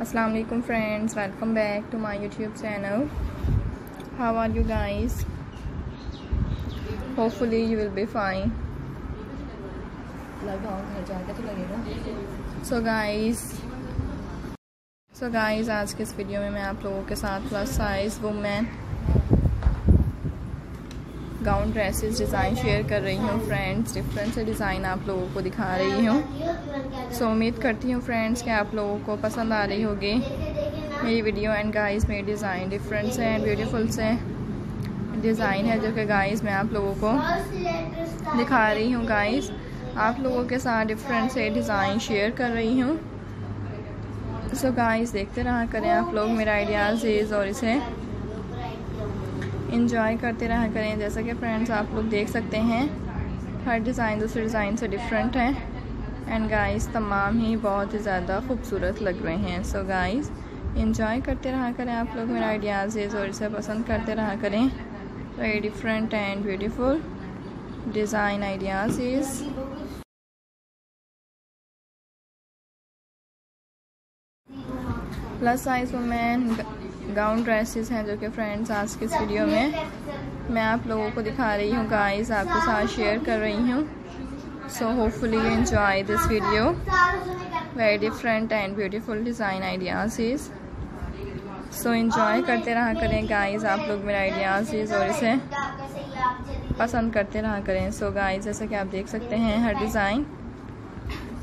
alaikum friends welcome back to my youtube channel how are you guys hopefully you will be fine so guys so guys आज के इस video में मैं आप लोगों के साथ plus size women gown dresses design share कर रही हूँ फ्रेंड्स डिफरेंट से डिज़ाइन आप लोगों को दिखा रही हूँ। सो so, उम्मीद करती हूँ फ्रेंड्स कि आप लोगों को पसंद आ रही होगी। मेरी वीडियो एंड गाइस मेरी डिज़ाइन डिफरेंट से एंड ब्यूटीफुल से डिज़ाइन है जो कि गाइस मैं आप लोगों को दिखा रही हूँ गाइस आप लोगों के साथ डिफरेंट से डिज़ाइन शेयर कर रही हूँ। सो so, गाइस देखते रहा करें आप लोग मेरा आइडियाज़ और इसे। इंजॉय करते रहा करें। जैसा कि फ्रेंड्स आप लोग देख सकते हैं, हर डिज़ाइन दूसरे डिज़ाइन से डिफरेंट है। एंड गाइस तमाम ही बहुत ही ज़्यादा खूबसूरत लग रहे हैं। सो गाइस इंजॉय करते रहा करें आप लोग मेरा आइडियाज़ और इसे पसंद करते रहा करें। Very different and beautiful design ideas plus size women gown dresses हैं जो कि फ्रेंड्स आज के इस वीडियो में। मैं आप लोगों को दिखा रही हूँ गाइस आपके साथ शेयर कर रही हूँ। So hopefully you enjoy this video very different and beautiful design ideas is so enjoy करते रहा करें गाइस आप लोग मेरे आइडियाज़ इज़ और इसे पसंद करते रहा करें। सो so गाइस जैसा कि आप देख सकते हैं, हर डिज़ाइन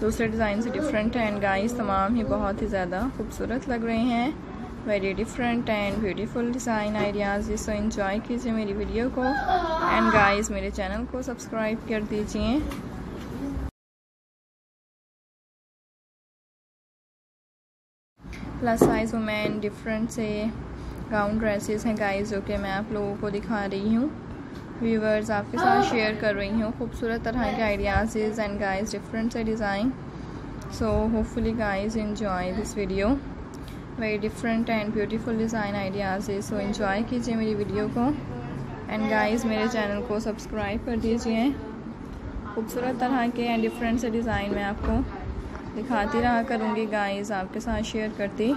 दूसरे डिज़ाइन से डिफरेंट है। एंड गाइस तमाम ही बहुत ही ज़्यादा खूबसूरत लग रहे हैं। Very different and beautiful design ideas so enjoy कीजिए मेरी वीडियो को एंड गाइस मेरे चैनल को सब्सक्राइब कर दीजिए प्लस साइज़ वुमेन डिफरेंट से गाउन ड्रेसेस हैं गाइस जो कि मैं आप लोगों को दिखा रही हूँ व्यूवर्स आपके साथ शेयर कर रही हूँ खूबसूरत तरह के आइडियाज़ एंड गाइस डिफरेंट से design so hopefully guys enjoy this video very different and beautiful design ideas है सो इन्जॉय कीजिए मेरी वीडियो को। एंड गाइस मेरे चैनल को सब्सक्राइब कर दीजिए। खूबसूरत तरह के एंड डिफरेंट से डिज़ाइन मैं आपको दिखाती रहा करूँगी गाइस आपके साथ शेयर करती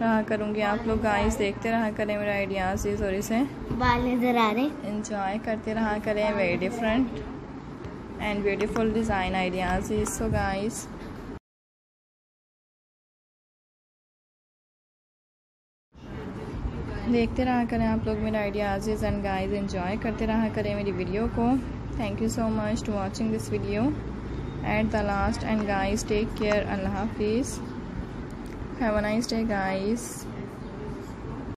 रहा करूँगी। आप लोग गाइस देखते रहा करें मेरे आइडियाज़ और इसे बाल नज़र आ रहे। इंजॉय करते रहा करें very different and beautiful design ideas so guys देखते रहा करें आप लोग मेरे आइडियाज़ एंड गाइज़ इन्जॉय करते रहा करें मेरी वीडियो को। Thank you so much to watching this video at the last and guys take care अल्लाह हाफिज़ have a nice day guys